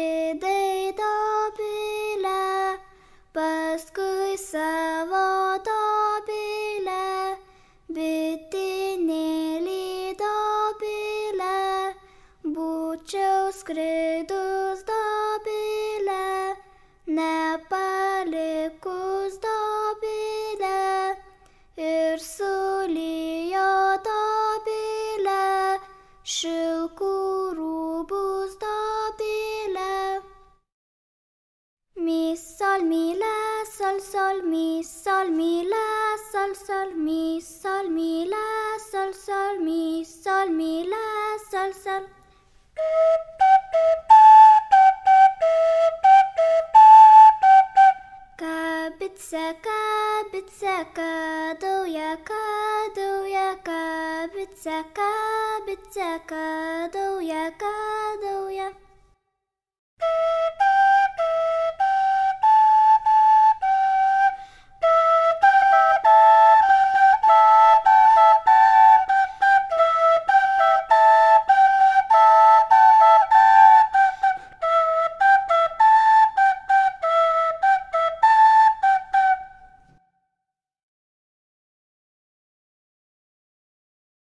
išlydai topilę, paskui savo topilę, bitinėlį topilę, būčiau skridus topilę, nepalikus topilę ir sulijo topilę. Should sol mi la sol sol mi sol mi la sol sol mi sol mi la sol sol mi sol mi la sol sol. Ka bitsa ka bitsa ka do ya ka do ya ka bitsa ka bitsa ka do ya ka do ya